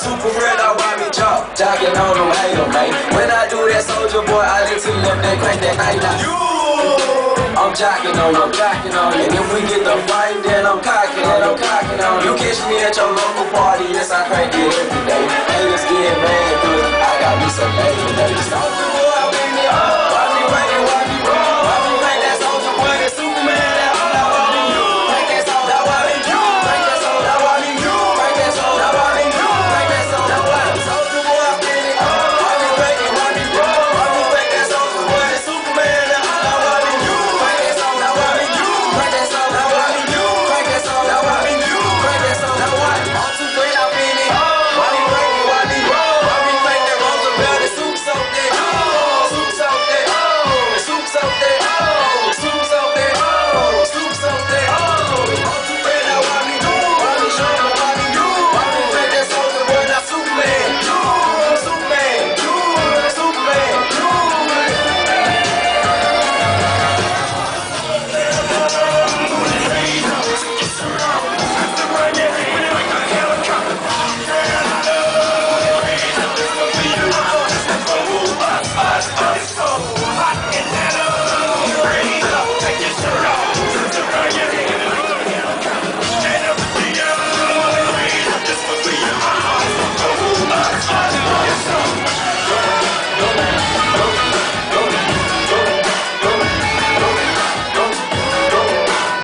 super real, I why me chop, jogging on them hater, man. When I do that soldier boy, I listen to them that crank that night You, I'm jocking on I'm jocking on. And if we get the fight, then I'm cocking on I'm cocking on you. Catch me at your local party, yes, I crank it every day. Haters getting mad,